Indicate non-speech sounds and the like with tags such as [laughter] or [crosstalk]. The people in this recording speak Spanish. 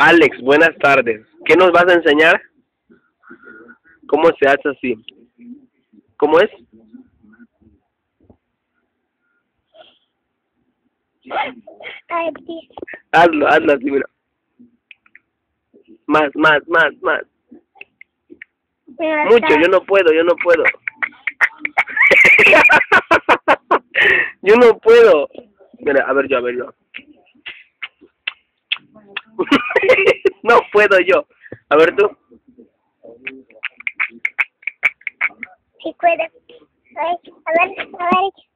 Alex, buenas tardes. ¿Qué nos vas a enseñar? ¿Cómo se hace así? ¿Cómo es? Hazlo, hazlo así, mira. Más, más, más, más. Mucho, yo no puedo, yo no puedo. [laughs] yo no puedo. Mira, a ver yo, a ver yo. no puedo yo. A ver tú. Sí puede. A ver, a ver, a ver.